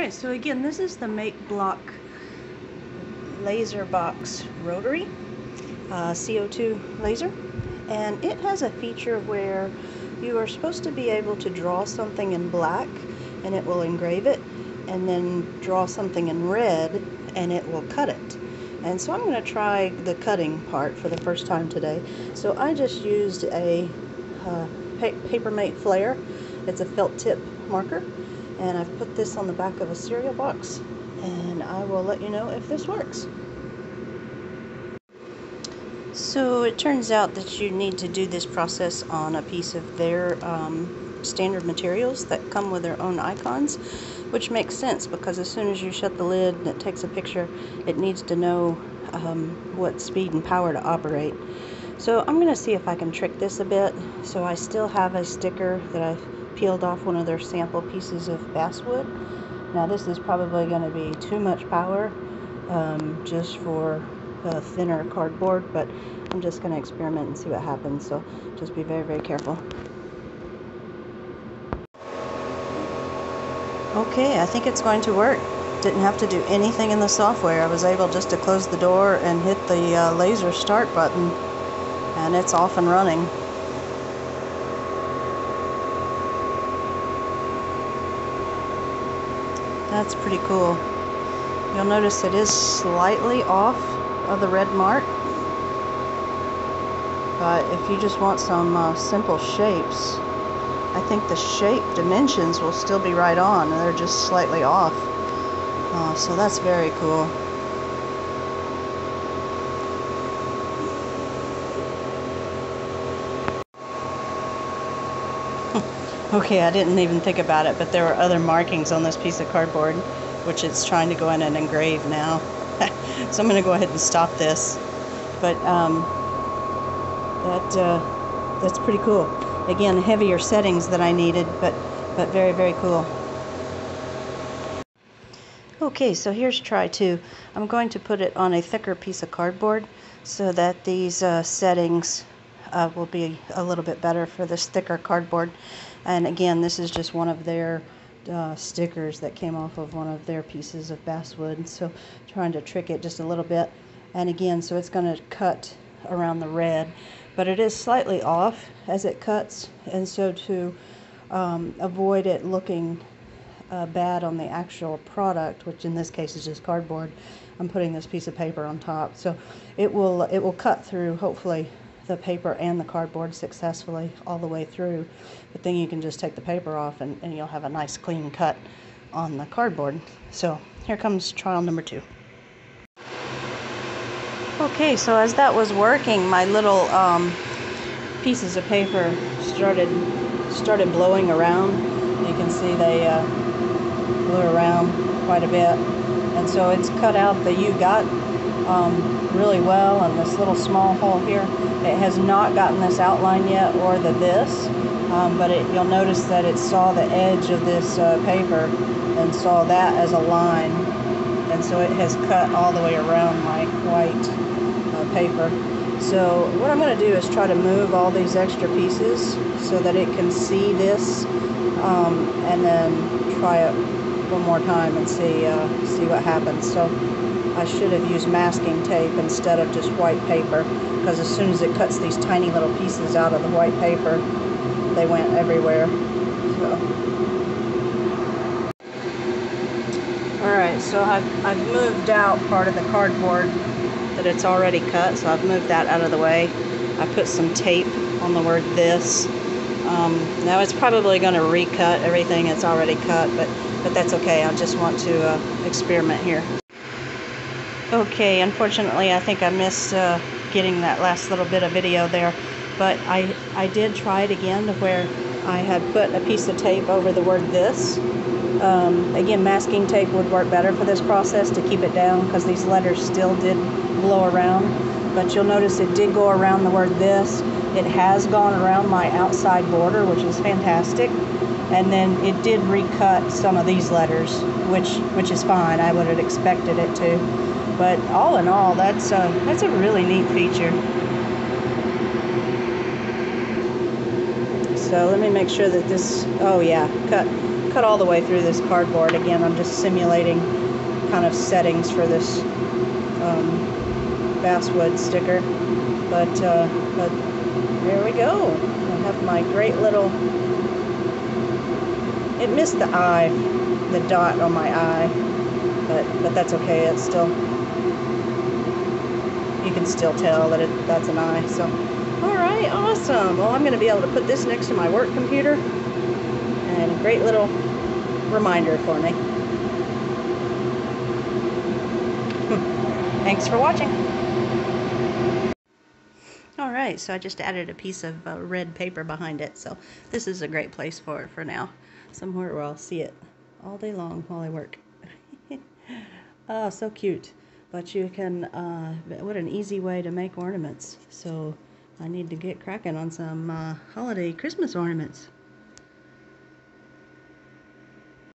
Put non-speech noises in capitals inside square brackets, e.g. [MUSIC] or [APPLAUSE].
Alright, so again, this is the Make Block Laser Box Rotary uh, CO2 laser. And it has a feature where you are supposed to be able to draw something in black and it will engrave it, and then draw something in red and it will cut it. And so I'm going to try the cutting part for the first time today. So I just used a uh, pa Papermate Flair. It's a felt tip marker and I've put this on the back of a cereal box and I will let you know if this works. So it turns out that you need to do this process on a piece of their um, standard materials that come with their own icons, which makes sense because as soon as you shut the lid and it takes a picture, it needs to know um, what speed and power to operate. So I'm going to see if I can trick this a bit. So I still have a sticker that I've peeled off one of their sample pieces of basswood. Now this is probably going to be too much power um, just for a thinner cardboard, but I'm just going to experiment and see what happens. So just be very, very careful. Okay, I think it's going to work. Didn't have to do anything in the software. I was able just to close the door and hit the uh, laser start button, and it's off and running. That's pretty cool. You'll notice it is slightly off of the red mark. But if you just want some uh, simple shapes, I think the shape dimensions will still be right on. They're just slightly off. Uh, so that's very cool. Okay, I didn't even think about it, but there were other markings on this piece of cardboard, which it's trying to go in and engrave now. [LAUGHS] so I'm going to go ahead and stop this. But um, that uh, that's pretty cool. Again, heavier settings that I needed, but but very very cool. Okay, so here's try two. I'm going to put it on a thicker piece of cardboard so that these uh, settings uh, will be a little bit better for this thicker cardboard. And again, this is just one of their uh, stickers that came off of one of their pieces of basswood. So trying to trick it just a little bit. And again, so it's going to cut around the red, but it is slightly off as it cuts. And so to um, avoid it looking uh, bad on the actual product, which in this case is just cardboard, I'm putting this piece of paper on top. So it will it will cut through hopefully the paper and the cardboard successfully all the way through. But then you can just take the paper off and, and you'll have a nice clean cut on the cardboard. So here comes trial number two. Okay, so as that was working, my little um, pieces of paper started started blowing around. You can see they uh, blew around quite a bit. And so it's cut out the "you gut um, really well and this little small hole here. It has not gotten this outline yet or the this, um, but it, you'll notice that it saw the edge of this uh, paper and saw that as a line. And so it has cut all the way around my white uh, paper. So what I'm going to do is try to move all these extra pieces so that it can see this um, and then try it one more time and see uh, see what happens. So I should have used masking tape instead of just white paper because as soon as it cuts these tiny little pieces out of the white paper, they went everywhere. So. Alright, so I've, I've moved out part of the cardboard that it's already cut, so I've moved that out of the way. I put some tape on the word this. Um, now it's probably going to recut everything it's already cut, but, but that's okay. I just want to uh, experiment here. Okay, unfortunately, I think I missed uh, getting that last little bit of video there, but I, I did try it again to where I had put a piece of tape over the word this. Um, again, masking tape would work better for this process to keep it down because these letters still did blow around. But you'll notice it did go around the word this. It has gone around my outside border, which is fantastic. And then it did recut some of these letters, which which is fine. I would have expected it to. But all in all, that's a, that's a really neat feature. So let me make sure that this, oh yeah, cut, cut all the way through this cardboard. Again, I'm just simulating kind of settings for this um, basswood sticker. But, uh, but there we go. I have my great little, it missed the eye, the dot on my eye, but, but that's okay. It's still, you can still tell that it, that's an eye. So, all right, awesome. Well, I'm going to be able to put this next to my work computer and a great little reminder for me. [LAUGHS] Thanks for watching. All right, so I just added a piece of uh, red paper behind it, so this is a great place for it for now. Somewhere where I'll see it all day long while I work. [LAUGHS] oh, so cute. But you can, uh, what an easy way to make ornaments. So I need to get cracking on some uh, holiday Christmas ornaments.